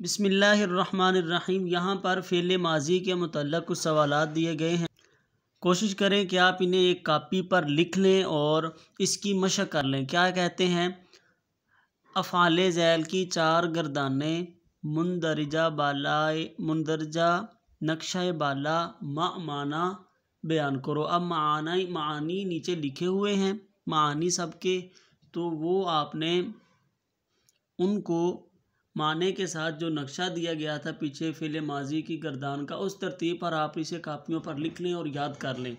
बिसमीम यहाँ पर फ़ेल माजी के मतलब कुछ सवाल दिए गए हैं। कोशिश करें कि आप इन्हें एक कापी पर लिख लें और इसकी मशक कर लें। क्या कहते हैं? अफ़ाल ज़ैल की चार गर्दाने, मुंदरजा बाला मुंदरजा नक्शा बाला माना बयान करो। अब माना, मानी नीचे लिखे हुए हैं, मानी सबके। तो वो आपने उनको माने के साथ जो नक्शा दिया गया था पीछे फ़िल माजी की गर्दान का, उस तरतीब पर आप इसे कापियों पर लिख लें और याद कर लें।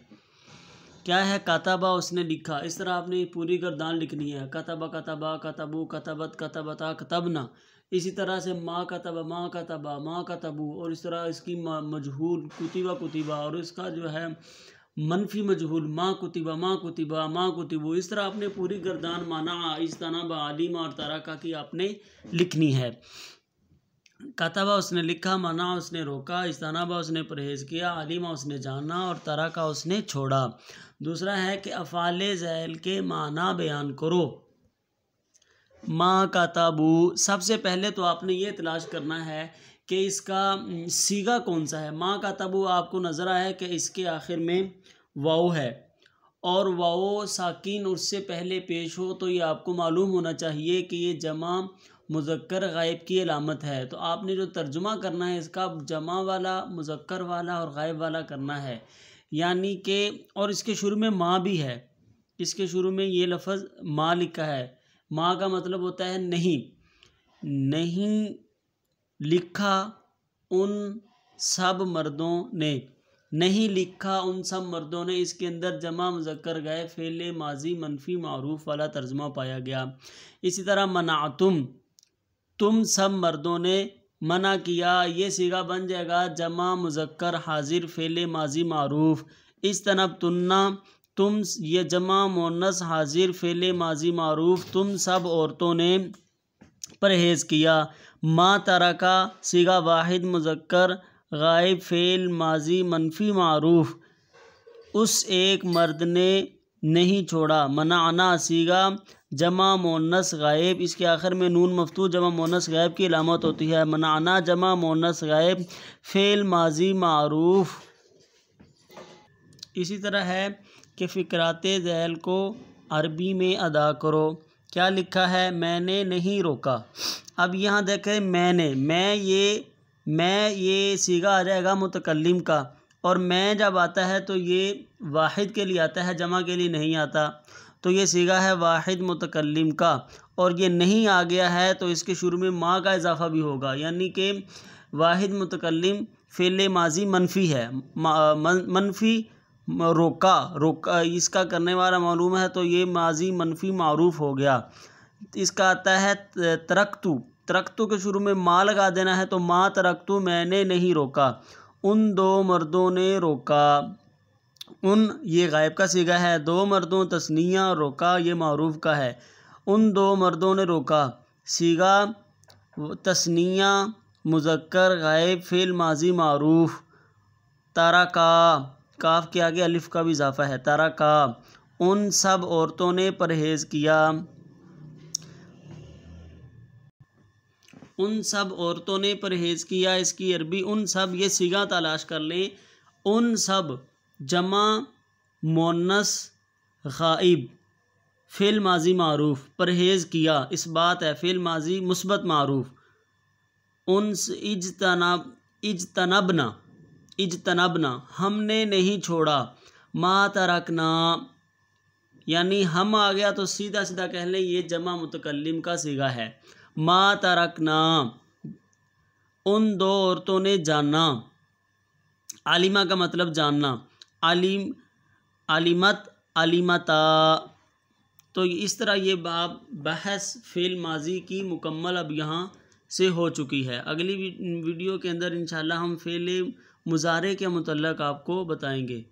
क्या है कतबा? उसने लिखा, इस तरह आपने पूरी गर्दान लिखनी है। कतबा कतबा, कतबू, कतबत, कतबता, कतबना। इसी तरह से माँ, कतबा माँ कतबा, माँ, कतबू। और इस तरह इसकी मजहूर कुतिबा कुतिबा। और इसका जो है मनफी मजहूल, माँ कुतिबा माँ कुतिबा, माँ कुतिबू। इस तरह आपने पूरी गर्दान माना तरह आलिमा और तारा की आपने लिखनी है। कतबा उसने लिखा, मना उसने रोका इस्तानाबा उसने परहेज़ किया, आलिमा उसने जाना और तरह का उसने छोड़ा। दूसरा है कि अफ़ाल जैल के माना बयान करो। माँ का ताबू सबसे पहले तो आपने ये तलाश करना है कि इसका सीगा कौन सा है? माँ का तबू आपको नज़र आया कि इसके आखिर में वाओ है। और वाओ साकिन उससे पहले पेश हो तो ये आपको मालूम होना चाहिए कि ये जमा मुजक्र गायब की अलामत है। तो आपने जो तर्जुमा करना है इसका जमा वाला मुजक्र वाला और गायब वाला करना है। यानी कि, और इसके शुरू में माँ भी है। इसके शुरू में ये लफ्ज़ माँ लिखा है। माँ का मतलब होता है नहीं। नहीं लिखा उन सब मर्दों ने। नहीं लिखा उन सब मर्दों ने, इसके अंदर जमा मुजक्कर गए, फ़ेल माजी मनफी मरूफ वाला तर्जमा पाया गया। इसी तरह मना तुम तुम सब मर्दों ने मना किया, ये सीगा बन जाएगा, जमा मुजक्कर हाजिर, फ़ेल माजी मरूफ। इस तनब तुन्ना, तुम ये जमा मोनस हाजिर, फ़ेल माजी मरूफ, तुम सब औरतों ने परहेज़ किया। मा तरका, सीगा वाहिद, मुजक्कर, गायब फ़ेल, माजी, मनफी, मरूफ। उस एक मर्द ने नहीं छोड़ा। मनाना, सीगा, जमा, मोनस, गायब। इसके आखिर में नून मफतू जमा, मोनस, गायब की अलामत होती है। मनाना, जमा, मोनस, गायब, फ़ेल, माजी, मरूफ। इसी तरह है कि फ़िक्रात जैल को अरबी में अदा करो। क्या लिखा है? मैंने नहीं रोका। अब यहाँ देखें, मैंने, मैं ये मैं ये सीगा आ जाएगा मुतकलम का। और मैं जब आता है तो ये वाहिद के लिए आता है, जमा के लिए नहीं आता। तो ये सीगा है वाहिद मुतकलम का। और ये नहीं आ गया है तो इसके शुरू में माँ का इजाफा भी होगा। यानी कि वाहिद मुतकलम फ़ेल माजी मनफी है। मनफी रोका रोका, इसका करने वाला मालूम है तो ये माजी मनफी मरूफ हो गया। इसका आता है तरक्तु। तरक्तु के शुरू में माँ लगा देना है तो माँ तरक्तु मैंने नहीं रोका। उन दो मर्दों ने रोका। उन, ये गायब का सीगा है, दो मर्दों तस्निया रोका, ये मरूफ का है। उन दो मर्दों ने रोका। सीगा, तस्निया, मुजक्कर, गायब फ़िल माजी मरूफ। तारा का काफ के आगे अलिफ का भी इजाफा है। तारा का, उन सब औरतों ने परहेज़ किया। उन सब औरतों ने परहेज़ किया, इसकी अरबी उन सब, ये सीगा तलाश कर लें। उन सब, जमा मोनस गाइब, फ़िल माजी मरूफ, परहेज़ किया। इस बात है, फ़िल माजी, मुस्बत मरूफ। उन इजतनाब इजतनबना इजतनबना हमने नहीं छोड़ा। मा तरकना, यानी हम आ गया तो सीधा सीधा कह लें, ये जमा मुतकलम का सीगा है। मा तरकना, उन दो औरतों ने जाना आलिमा का मतलब जानना। आलिम, आलिमत, आलिमता। तो इस तरह ये बाब बहस, फेल माजी की मुकम्मल अब यहाँ से हो चुकी है। अगली वीडियो के अंदर इंशाल्लाह हम फ़ेल मुजारे के मतलब आपको बताएँगे।